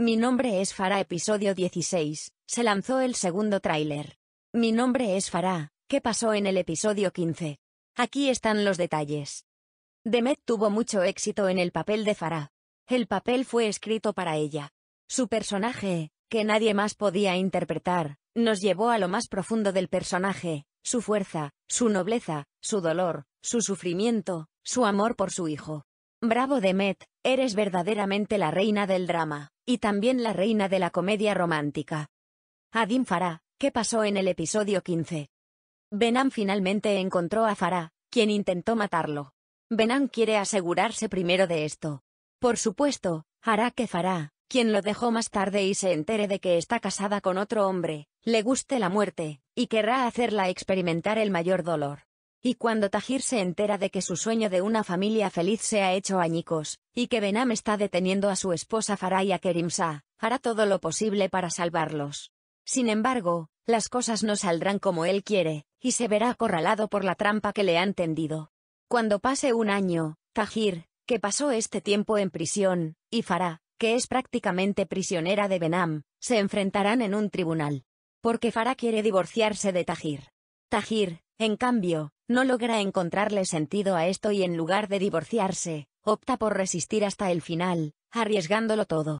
Mi nombre es Farah episodio 16, se lanzó el segundo tráiler. Mi nombre es Farah, ¿qué pasó en el episodio 15? Aquí están los detalles. Demet tuvo mucho éxito en el papel de Farah. El papel fue escrito para ella. Su personaje, que nadie más podía interpretar, nos llevó a lo más profundo del personaje, su fuerza, su nobleza, su dolor, su sufrimiento, su amor por su hijo. Bravo Demet, eres verdaderamente la reina del drama, y también la reina de la comedia romántica. Adin Farah, ¿qué pasó en el episodio 15? Benam finalmente encontró a Farah, quien intentó matarlo. Benam quiere asegurarse primero de esto. Por supuesto, hará que Farah, quien lo dejó más tarde y se entere de que está casada con otro hombre, le guste la muerte, y querrá hacerla experimentar el mayor dolor. Y cuando Tajir se entera de que su sueño de una familia feliz se ha hecho añicos, y que Benam está deteniendo a su esposa Farah y a Kerimsa, hará todo lo posible para salvarlos. Sin embargo, las cosas no saldrán como él quiere, y se verá acorralado por la trampa que le han tendido. Cuando pase un año, Tajir, que pasó este tiempo en prisión, y Farah, que es prácticamente prisionera de Benam, se enfrentarán en un tribunal. Porque Farah quiere divorciarse de Tajir. Tajir, en cambio, no logra encontrarle sentido a esto y en lugar de divorciarse, opta por resistir hasta el final, arriesgándolo todo.